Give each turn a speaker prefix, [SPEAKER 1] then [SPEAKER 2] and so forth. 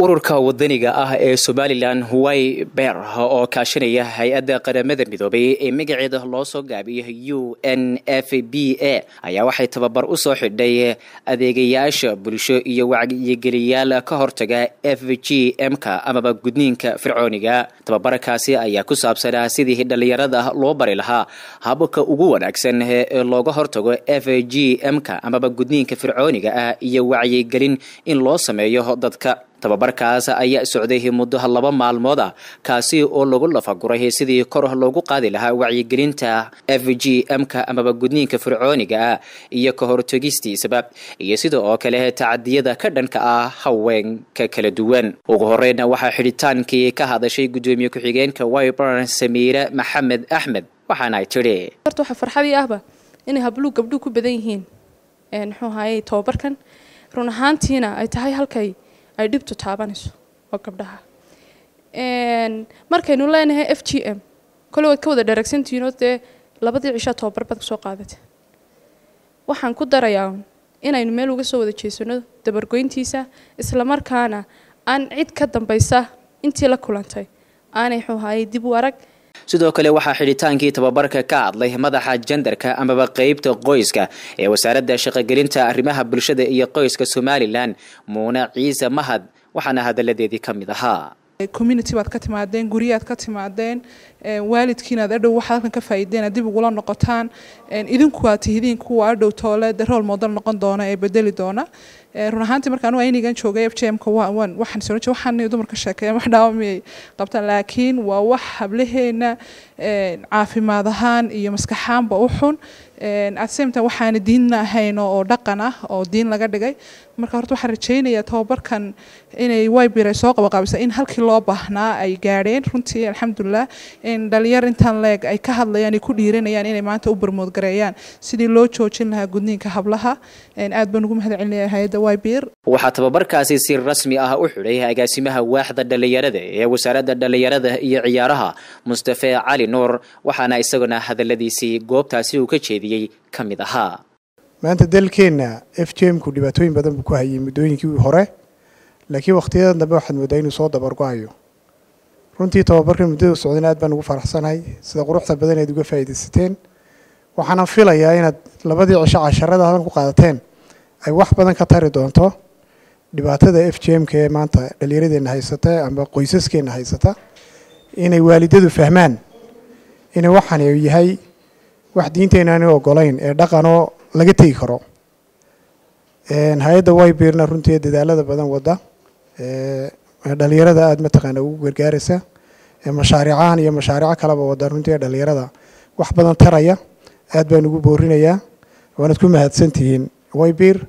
[SPEAKER 1] ururka wadaniga ah ee somalilan huway beer oo kaashanaya hay'adda qaramada midoobay ee magaceeda loo soo u n f b a ayaa waxay tababar u soo xidhay adeegayaasha bulsho iyo wacyigeliyaal ka hortaga f g m-ka amaba gudniinka fircooniga. Tababarkaasi ayaa ku saabsanaa sidii dhallinyarada loo bari lahaa habka ugu wanaagsan ee looga hortago f g m-ka amaba gudniinka fircooniga ah iyo wacyigelin in loo sameeyo dadka tababarkaas ayaa socday muddo laba maalmood ah kaasi oo lagu lafaguray sidii kor loogu qaadi lahaa wacyigelinta f g m-ka amaba gudniinka fircooniga ah iyo ka hortegistiisaba iyo sida oo kale tacadiyada ka dhanka ah haweenka kala duwan. Ugu horeyna waxaa xidhitaankii ka hadashay gudoomiye ku-xigeenka wibran samiire maxamed axmed waxaana ay tidhi
[SPEAKER 2] waxaa farxadii ahba inay habluu gabdhuhu ku badan yihiin muxuu ahaayey tababarkan run ahaantiina ay tahay halkay ay dhibtu taabanayso oo gabdhaha. Markaynu leenahay f g m kole waad ka wada dharagsantihiinoo dee labadii cishaa tababar baad ka soo qaadata waxaan ku darayaa inaynu meel uga soo wada jeesano dabargoyntiisa islamarkaana aan cid ka dambaysa intii la kulantay. Aanay xuhaayay dib u arag
[SPEAKER 1] sidoo kale waxaa xidhitaankii tababarka ka hadlay madaxa jandarka amaba qeybta qoyska ee wasaaradda shaqogelinta arrimaha bulshada iyo qoyska somalilan muune ciise mahad waxaana hadaladeedii ka mid ahaa.
[SPEAKER 3] Community baad ka timaadeen guryaad ka timaadeen waalidkiinaad adhow waxaad halkan ka faa'iideen dib ugula noqotaan idinku aad tihidiin kuwa adhow toole rool model noqon doona ee bedeli doona run ahaantii marka anugu aynigan joogay f j m-ka waan waxaan waxaan dumarka sheekeeya wax dhaawam miyay qabtaan laakiin waa wax hablaheena caafimaad ahaan iyo maskaxaanba u xun. At same time waxaana diinna ahayn oo dhaqan ah oo diin laga dhigay. Marka horta waxaan rajaynayaa tababarkan inay wybir ay soo qabaqaabisa in halkii loo baahnaa ay gaadheen. Runtii alxamdulilah in dhalinyar intaan leeg ay ka hadlayaan ay ku dhiiranayaan inay maanta u barmoodgareeyaan. Sidii loo joojin lahaa gudniinka hablaha aad baan ugu mahad hay'adda wybir
[SPEAKER 1] waxaa tababarkaasi si rasmi ah u xidhay agaasimaha waaxda dhallinyarada ee wasaaradda dhallinyarada iyo ciyaaraha mustafe cali nuur waxaana isaguna hadaladiisii goobtaasi uu ka jeediyey ka mid ahaa.
[SPEAKER 4] Maanta dalkeenna f j m-ku dhibaatooyin badan buu ku hayay muddooyinkii hore laakiin wakhtiyadan dambe waxaad mooddaa inuu soo dabargo-ayo runtii tababarkan muddada socdana aad baan ugu faraxsanahay sida quruxda badan eed uga faa'iidaysateen waxaana filayaa inaad labadii cisho casharada halkan ku qaadateen ay wax badan ka tari doonto. Dhibaatada f j m-ka ee maanta dhallinyaradeenna haysata amba qoysaskeenna haysata inay waalidadu fahmaan inay waxaan yahay wax diinteenna aanu ogolayn ee dhaqanoo laga tegi karo. Hay'adda wybirna runtii dadaalada badan wadda. Dhalinyarada aada mataqaana ugu gargaaraysa mashaariicahan iyo mashaariico kaleba wadda runtii dhalinyarada wax badan taraya aad baan ugu boorinayaa waanad ku mahadsantihiin Guaypir,